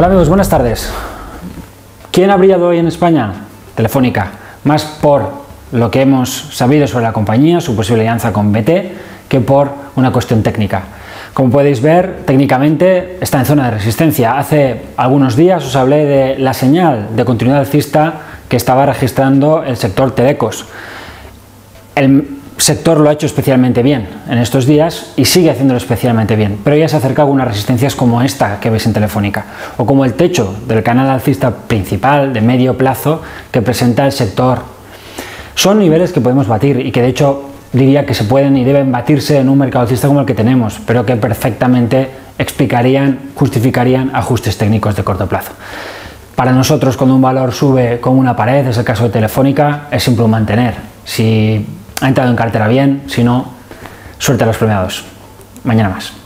Hola amigos, buenas tardes. ¿Quién ha brillado hoy en España? Telefónica. Más por lo que hemos sabido sobre la compañía, su posible alianza con BT, que por una cuestión técnica. Como podéis ver, técnicamente está en zona de resistencia. Hace algunos días os hablé de la señal de continuidad alcista que estaba registrando el sector telecos. El sector lo ha hecho especialmente bien en estos días y sigue haciéndolo especialmente bien, pero ya se acerca a algunas resistencias como esta que veis en Telefónica, o como el techo del canal alcista principal de medio plazo que presenta el sector. Son niveles que podemos batir y que de hecho diría que se pueden y deben batirse en un mercado alcista como el que tenemos, pero que perfectamente explicarían, justificarían ajustes técnicos de corto plazo. Para nosotros, cuando un valor sube como una pared, es el caso de Telefónica, es simple mantener. Si ha entrado en cartera bien, si no, suerte a los premiados. Mañana más.